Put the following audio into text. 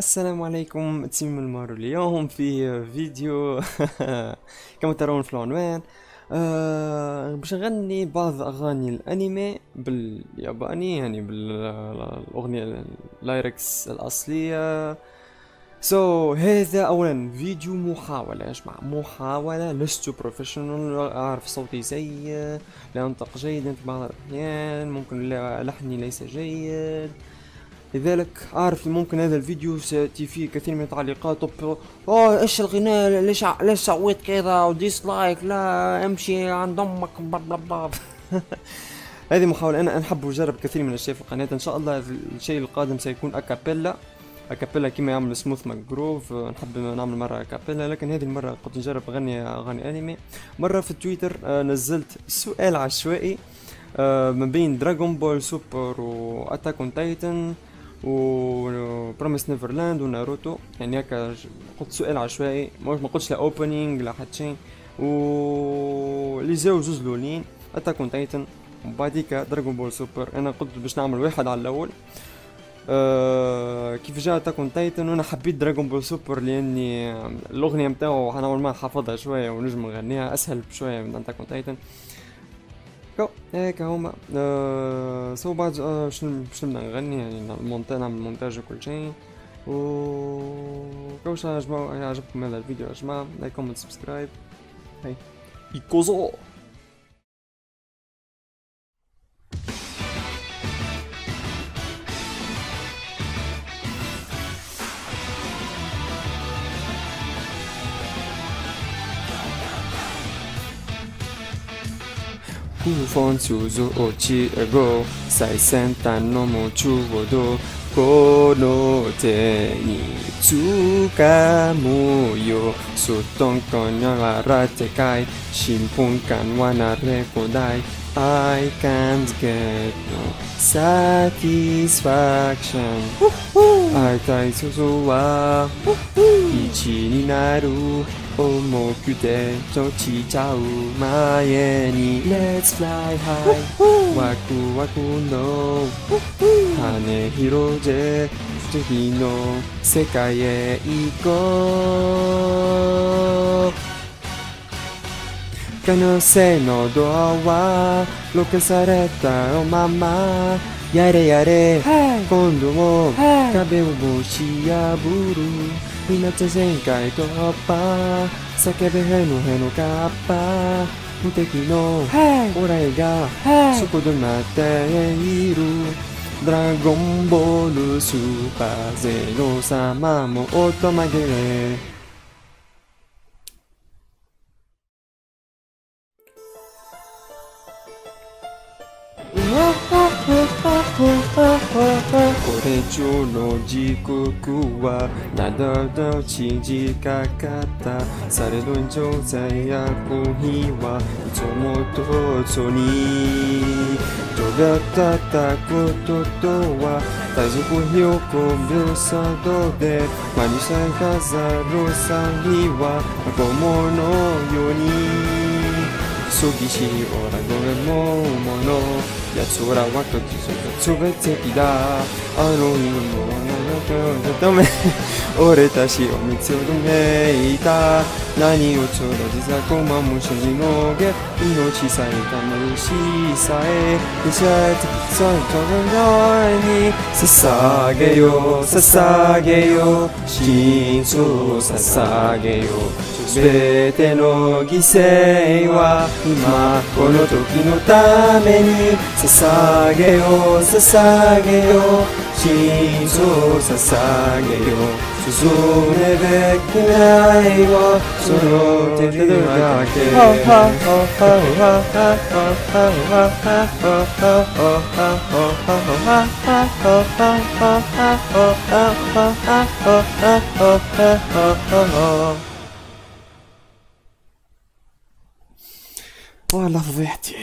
السلام عليكم تيم المارو اليوم في فيديو. كما ترون في العنوان أه باش نغني بعض أغاني الأنمي بالياباني يعني بالأغنية ال lyrics الأصلية. so so, هذا اولا فيديو محاولة يا جماعة. محاولة لست professional أعرف صوتي سيء لا أنطق جيدا في بعض الأحيان ممكن لحني ليس جيد. لذلك عارف ممكن هذا الفيديو سيأتي فيه كثير من التعليقات. أوه إيش الغناء؟ ليش ليش سويت كذا؟ و dislike؟ لا امشي عند بلا هذه محاولة أنا نحب أجرب كثير من الاشياء في القناة. إن شاء الله الشيء القادم سيكون a cappella. a cappella كيما يعمل Smooth McGroove نحب نعمل مرة a cappella. لكن هذه المرة كنت نجرب اغني أغاني أنمي. مرة في تويتر آه، نزلت سؤال عشوائي آه، ما بين Dragon Ball Super و Attack on Titan و Promised Neverland وناروتو يعني هكا قلت سؤال عشوائي. ما قلتش لا opening لا حتى شيء. و لي زاو جوج الأولين Attack on Titan وبعديك Dragon Ball Super أنا قلت باش نعمل واحد على الأول. أه كيف جاء Attack on Titan وأنا حبيت Dragon Ball Super لأني الأغنية نتاعو حنعمل معها حافظها شوية ونجم نغنيها أسهل بشوية من Attack on Titan كو هيك هما آه سو بعد آه شنو شنو بدنا نغني؟ يعني المونتاج نعمل مونتاج وكل شيء. و كو شا جماعة عجبكم هذا الفيديو يا جماعة like comment subscribe. はい. 行くぞ 呼风出入落ち上ご最先端の夢中ほど この手につかむよすっとんこにゃわら世界新聞館はなれこだい can't get no satisfaction 会いたい想は一になる重くて閉じちゃう前に Let's fly high ワクワクの羽広げ次の世界へ行こう。可能性のドアはロケされたまま。やれやれ、今度も壁を押し破る。港全開突破。叫べへのへのカッパ無敵の俺がそこで待っているドラゴンボールスーパーゼロ様も音曲げ 天頂の時刻は7度縮かかった。されど状態やコーヒーはいつもと一緒に。とがたったこととは大丈夫よコンビサで。マニシャン飾る際は子ものように。葬きしおらごれももの。やつらはときそが全てだあの犬もなかため俺たちを見つめいた。何をちょうど実はこまもしにのげ命さえ魂さえ出ちゃえてそうい。うとに捧げよ捧げよ心臓捧げよ全ての犠牲は今この時のために捧げよう捧げよ 신소 사상에요 수송의 백나이와 서로 대들하게 والله فضيحتي